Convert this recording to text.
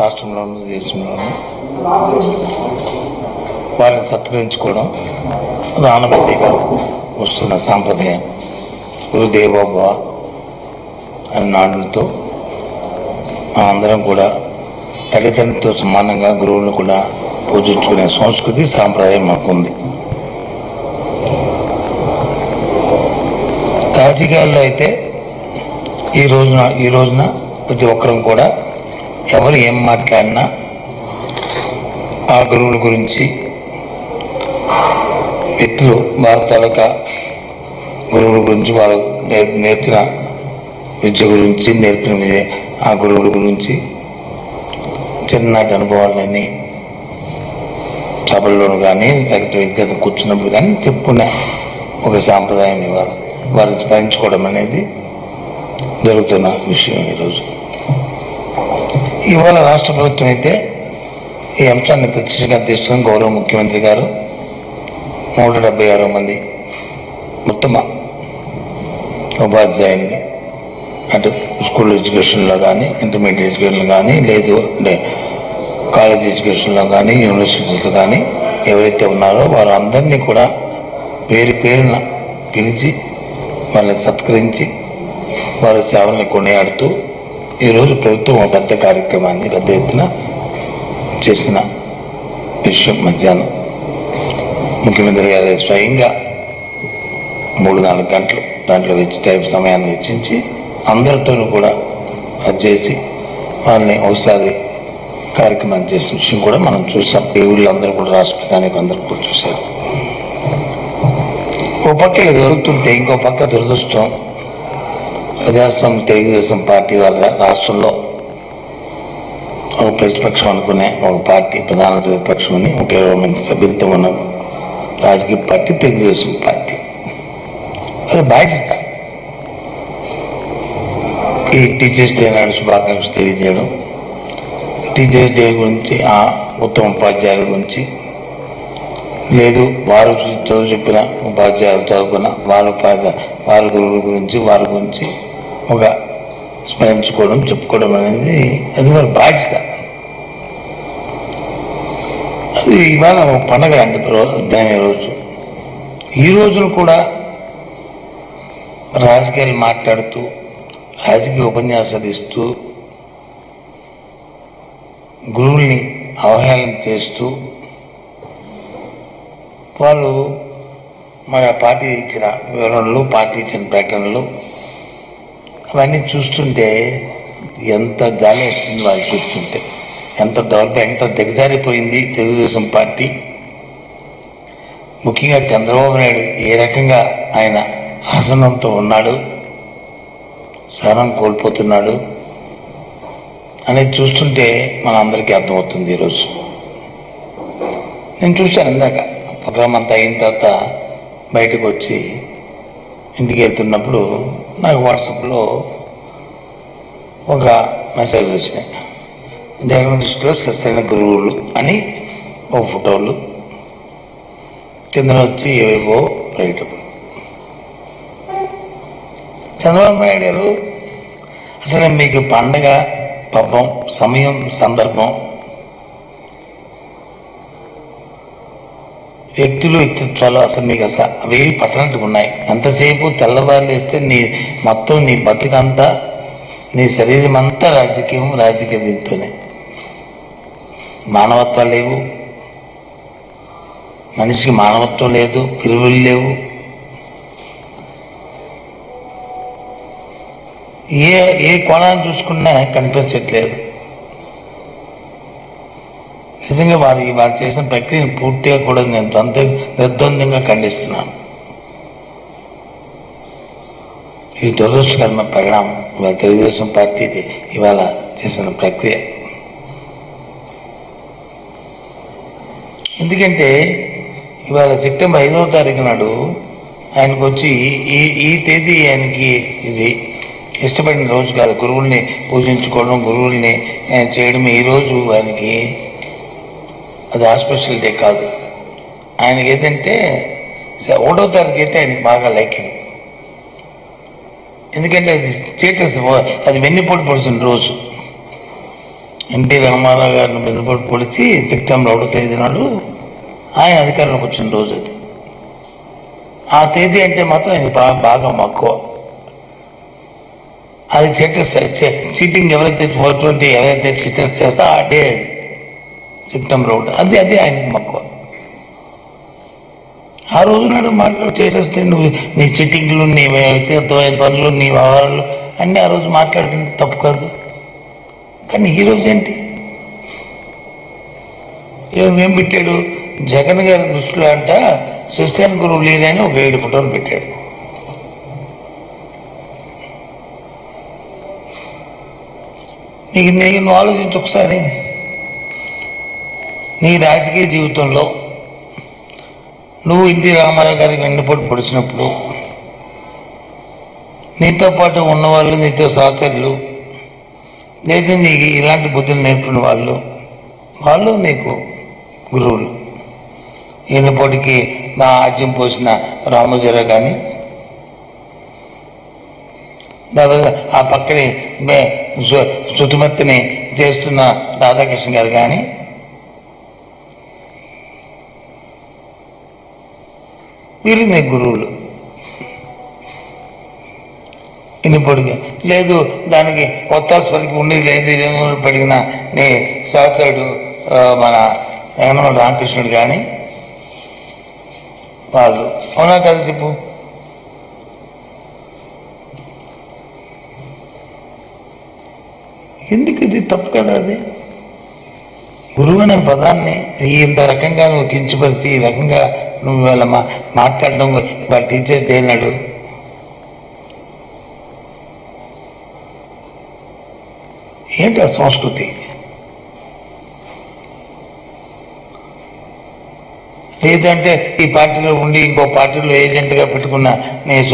రాష్ట్రంలోనూ దేశంలోనూ వారిని సత్కరించుకోవడం అది ఆనవాయితీగా వస్తున్న సాంప్రదాయం. గురుదేవోభవ అనే నాడుతో మనందరం కూడా తల్లిదండ్రులతో సమానంగా గురువులను కూడా పూజించుకునే సంస్కృతి సాంప్రదాయం మాకుంది. రాజకీయాల్లో అయితే ఈ రోజున ఈ రోజున ప్రతి ఒక్కరం కూడా ఎవరు ఏం మాట్లాడినా ఆ గురువుల గురించి వ్యక్తులు వారి తాలూకా గురువుల గురించి వాళ్ళు నేర్పి నేర్పిన విద్య గురించి నేర్పిన ఆ గురువుల గురించి చిన్ననాటి అనుభవాలన్నీ సభల్లోనూ కానీ లేకపోతే వ్యక్తిగత కూర్చున్నప్పుడు కానీ చెప్పుకునే ఒక సాంప్రదాయం ఇవ్వాలి వారిని స్మరించుకోవడం అనేది జరుగుతున్న విషయం ఈరోజు. ఇవాళ రాష్ట్ర ప్రభుత్వం అయితే ఈ అంశాన్ని ప్రత్యక్షంగా తీసుకుని గౌరవ ముఖ్యమంత్రి గారు నూట డెబ్బై ఆరు మంది ఉత్తమ ఉపాధ్యాయుల్ని అటు స్కూల్ ఎడ్యుకేషన్లో కానీ ఇంటర్మీడియట్ ఎడ్యుకేషన్లో కానీ లేదు అంటే కాలేజ్ ఎడ్యుకేషన్లో కానీ యూనివర్సిటీలో కానీ ఎవరైతే ఉన్నారో వారందరినీ కూడా పేరు పేరున పిలిచి వాళ్ళని సత్కరించి వారి సేవల్ని కొనియాడుతూ ఈరోజు ప్రభుత్వం ఒక పెద్ద కార్యక్రమాన్ని పెద్ద ఎత్తున చేసిన విషయం మధ్యాహ్నం. ముఖ్యమంత్రి గారు స్వయంగా మూడు నాలుగు గంటలు దాంట్లో వెచ్చి టైపు సమయాన్ని వెచ్చించి అందరితోనూ కూడా అది చేసి వాళ్ళని ఒకసారి కార్యక్రమం చేసిన విషయం కూడా మనం చూసాం. టీవీలో అందరూ కూడా రాష్ట్ర అందరూ కూడా చూశారు. ఓ పక్క జరుగుతుంటే ఇంకో పక్క దురదృష్టం ప్రజాస్వామ్య తెలుగుదేశం పార్టీ వాళ్ళ రాష్ట్రంలో ఒక ప్రతిపక్షం అనుకునే ఒక పార్టీ ప్రధాన ప్రతిపక్షం అని ఒక ఇరవై మంది సభ్యులతో ఉన్న రాజకీయ పార్టీ తెలుగుదేశం పార్టీ. అది బాధ్యత. ఈ టీచర్స్ డే నాడు శుభాకాంక్షలు తెలియజేయడం. టీచర్స్ డే గురించి ఆ ఉత్తమ ఉపాధ్యాయుల గురించి. లేదు వారు చదువు చెప్పిన ఉపాధ్యాయులు చదువుకున్న వాళ్ళ ఉపాధ్యాయ వాళ్ళ గురువుల గురించి వాళ్ళ గురించి ఒక స్మరించుకోవడం చెప్పుకోవడం అనేది అది మన బాధ్యత. అది ఇవాళ ఒక పండగ అండి దాని రోజు. ఈ రోజున కూడా రాజకీయాలు మాట్లాడుతూ రాజకీయ ఉపన్యాసాలు ఇస్తూ గురువుల్ని అవహేళన చేస్తూ వాళ్ళు మన పార్టీ ఇచ్చిన వివరణలు పార్టీ ఇచ్చిన ప్రకటనలు అవన్నీ చూస్తుంటే ఎంత జాలి వేస్తుంది వాళ్ళు చూస్తుంటే. ఎంత దౌర్భ్యం ఎంత దిగజారిపోయింది తెలుగుదేశం పార్టీ. ముఖ్యంగా చంద్రబాబు నాయుడు ఏ రకంగా ఆయన ఆసనంతో ఉన్నాడు సహనం కోల్పోతున్నాడు అనేది చూస్తుంటే మన అందరికీ అర్థమవుతుంది ఈరోజు. నేను చూశాను ఇందాక ప్రోగ్రామ్ అంతా అయిన తర్వాత బయటకు వచ్చి ఇంటికి వెళ్తున్నప్పుడు నాకు వాట్సాప్లో ఒక మెసేజ్ వచ్చినాయి జగన్ దృష్టిలో సరైన గురువులు అని ఒక ఫోటోలు కింద వచ్చి ఏవేవో రైటప్ చంద్రబాబు నాయుడు గారు అసలు మీకు పండగ పబ్బం సమయం సందర్భం వ్యక్తులు వ్యక్తిత్వాలు అసలు మీకు అసలు అవేవి పట్టనట్టుగా ఉన్నాయి. ఎంతసేపు తెల్లవారులేస్తే నీ మొత్తం నీ బతుకంతా నీ శరీరం అంతా రాజకీయం రాజకీయ దీంతోనే మానవత్వాలు లేవు. మనిషికి మానవత్వం లేదు విలువలు లేవు. ఏ ఏ కోణాన్ని చూసుకున్నా కనిపించట్లేదు. నిజంగా వారి వారు చేసిన ప్రక్రియ పూర్తిగా కూడా నేను అంత నిర్ద్వందంగా ఖండిస్తున్నాను. ఈ దురదృష్టకరమైన పరిణామం ఇవాళ తెలుగుదేశం పార్టీది ఇవాళ చేసిన ప్రక్రియ. ఎందుకంటే ఇవాళ సెప్టెంబర్ ఐదవ తారీఖు నాడు ఆయనకు వచ్చి ఈ ఈ తేదీ ఆయనకి ఇది ఇష్టపడిన రోజు కాదు. గురువుల్ని పూజించుకోవడం గురువుల్ని చేయడం ఈ రోజు ఆయనకి అది హాస్పిటల్ డే కాదు. ఆయనకి ఏదంటే ఒకటో తారీఖు అయితే ఆయనకి బాగా లైకింగ్ ఎందుకంటే అది స్టేటస్ అది వెన్నుపోటు పడుతున్న రోజు. ఎన్టీ రామారావు గారిని వెన్నుపోటు పొడిచి సెప్టెంబర్ ఒకటో తేదీ నాడు ఆయన అధికారంలోకి వచ్చిన రోజు అది. ఆ తేదీ అంటే మాత్రం ఇది బాగా బాగా మక్కువ. అది చీటర్స్ చీటింగ్ ఎవరైతే ఫోర్ ట్వంటీ ఎవరైతే చీటర్స్ చేస్తా ఆ డే అది. September road. అది అదే ఆయనకి మక్కువ. ఆ రోజు నాడు మాట్లాడు చేసేస్తే నువ్వు నీ చిట్టింగ్లు నీ వ్యక్తిగతమైన పనులు నీ వ్యవహారాలు అన్నీ ఆ రోజు మాట్లాడుకుంటే తప్పు కాదు. కానీ ఈరోజు ఏంటి? ఏం పెట్టాడు? జగన్ గారి దృష్టిలో అంట క్రిస్టియన్ గురువు లేని ఒక ఏడు ఫోటోలు పెట్టాడు. నీకు నీకు నువ్వు ఆలోచించు ఒకసారి. నీ రాజకీయ జీవితంలో నువ్వు ఇంటి రామారావు గారికి వెన్నుపోటు పొడిచినప్పుడు నీతో పాటు ఉన్నవాళ్ళు నీతో సహచరులు లేదు నీకు ఇలాంటి బుద్ధులు నేర్పిన వాళ్ళు వాళ్ళు నీకు గురువులు. ఈయనపోటికి నా ఆజ్యం పోసిన రామోజీరావు కానీ ఆ పక్కనే మే- సు- శుతిమత్తిని చేస్తున్న రాధాకృష్ణ గారు కానీ వీళ్ళు నీ గురువులు. ఇనిపొడిగా లేదు దానికి ఒత్తాస్పరికి ఉండేది లేదు లేదు పడిగిన నీ సహచరుడు మన యనమల రామకృష్ణుడు కానీ వాళ్ళు. అవునా కదా చెప్పు? ఎందుకు ఇది తప్పు కదా అది? గురువు అనే పదాన్ని ఇంత రకంగా నువ్వు కించపరిచి ఈ రకంగా నువ్వు వాళ్ళ మా మాట్లాడడం వాళ్ళ టీచర్స్ డే నాడు. ఏంటి ఆ సంస్కృతి? లేదంటే ఈ పార్టీలో ఉండి ఇంకో పార్టీలో ఏజెంట్గా పెట్టుకున్న నేను